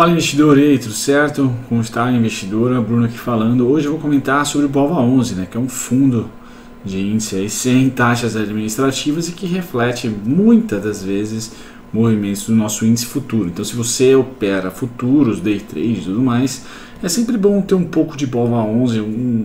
Fala investidor, e aí, tudo certo? Como está investidora? Bruno aqui falando. Hoje eu vou comentar sobre o BOVA11, né, que é um fundo de índice aí sem taxas administrativas e que reflete muitas das vezes movimentos do nosso índice futuro. Então, se você opera futuros, day trade e tudo mais, é sempre bom ter um pouco de BOVA11, um,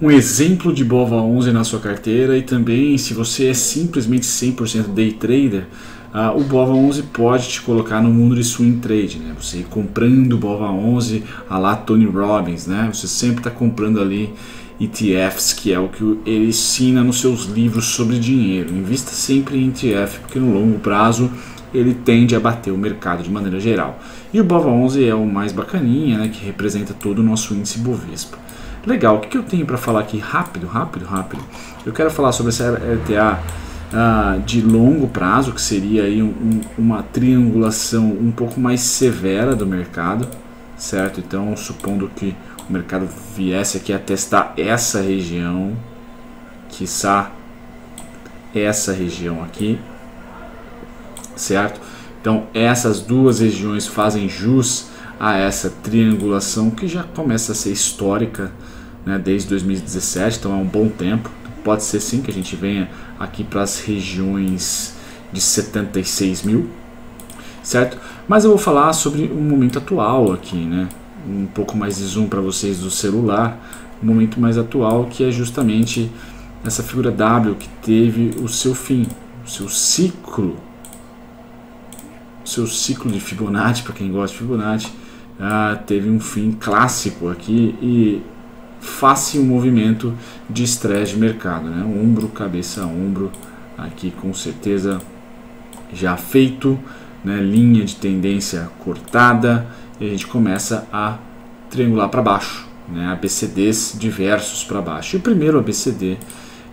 um exemplo de BOVA11 na sua carteira e também se você é simplesmente 100% day trader, ah, o BOVA 11 pode te colocar no mundo de swing trade, né? Você ir comprando o BOVA 11 a lá Tony Robbins, né? Você sempre está comprando ali ETFs, que é o que ele ensina nos seus livros sobre dinheiro. Invista sempre em ETF, porque no longo prazo ele tende a bater o mercado de maneira geral. E o BOVA 11 é o mais bacaninha, né? Que representa todo o nosso índice Bovespa. Legal, o que eu tenho para falar aqui rápido, rápido, rápido? Eu quero falar sobre essa LTA uh, de longo prazo, que seria aí um, uma triangulação um pouco mais severa do mercado, certo? Então, supondo que o mercado viesse aqui a testar essa região, quiçá essa região aqui, certo? Então, essas duas regiões fazem jus a essa triangulação que já começa a ser histórica né, desde 2017, então é um bom tempo pode ser sim que a gente venha aqui para as regiões de 76 mil, certo? Mas eu vou falar sobre o momento atual aqui, né? Um pouco mais de zoom para vocês do celular, o momento mais atual que é justamente essa figura W que teve o seu fim, o seu ciclo, o seu ciclo de Fibonacci, para quem gosta de Fibonacci, ah, teve um fim clássico aqui e face um movimento de estresse de mercado, né? ombro, cabeça, ombro, aqui com certeza já feito, né? linha de tendência cortada, e a gente começa a triangular para baixo, né? ABCDs diversos para baixo. E o primeiro ABCD uh,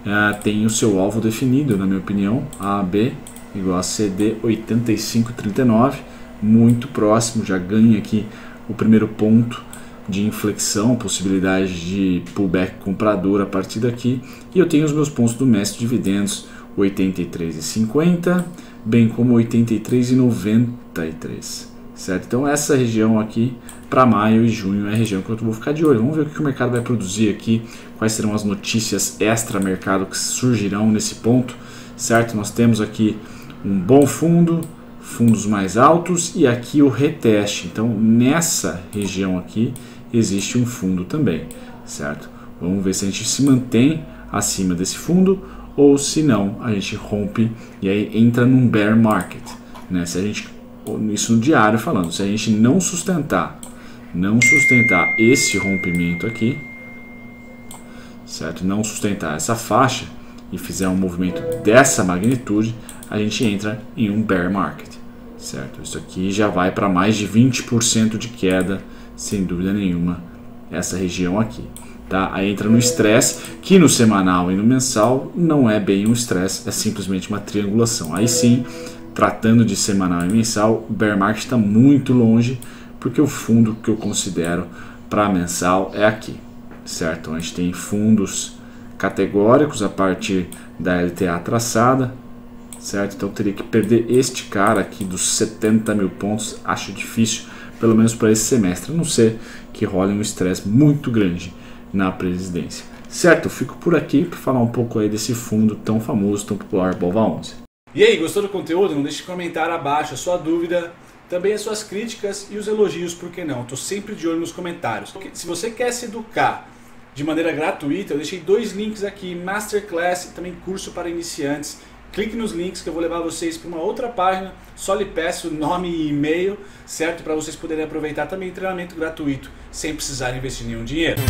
eh, tem o seu alvo definido, na minha opinião, AB igual a CD 8539, muito próximo, já ganha aqui o primeiro ponto de inflexão, possibilidade de pullback comprador a partir daqui. E eu tenho os meus pontos do mestre dividendos 83,50, bem como 83,93, certo? Então essa região aqui para maio e junho é a região que eu vou ficar de olho. Vamos ver o que o mercado vai produzir aqui, quais serão as notícias extra mercado que surgirão nesse ponto, certo? Nós temos aqui um bom fundo, fundos mais altos e aqui o reteste. Então nessa região aqui existe um fundo também, certo? Vamos ver se a gente se mantém acima desse fundo ou se não, a gente rompe e aí entra num bear market, né? Se a gente isso no diário falando, se a gente não sustentar, não sustentar esse rompimento aqui, certo? Não sustentar essa faixa e fizer um movimento dessa magnitude, a gente entra em um bear market, certo? Isso aqui já vai para mais de 20% de queda sem dúvida nenhuma, essa região aqui. Tá? Aí entra no estresse, que no semanal e no mensal não é bem um estresse, é simplesmente uma triangulação. Aí sim, tratando de semanal e mensal, o bear market está muito longe, porque o fundo que eu considero para mensal é aqui, certo? A gente tem fundos categóricos a partir da LTA traçada, certo? Então teria que perder este cara aqui dos 70 mil pontos, acho difícil pelo menos para esse semestre, a não ser que role um estresse muito grande na presidência. Certo, fico por aqui para falar um pouco aí desse fundo tão famoso, tão popular, Bova 11. E aí, gostou do conteúdo? Não deixe de comentar abaixo a sua dúvida, também as suas críticas e os elogios, por que não? Estou sempre de olho nos comentários. Se você quer se educar de maneira gratuita, eu deixei dois links aqui, Masterclass e também curso para iniciantes clique nos links que eu vou levar vocês para uma outra página. Só lhe peço nome e e-mail, certo? Para vocês poderem aproveitar também treinamento gratuito sem precisar investir nenhum dinheiro.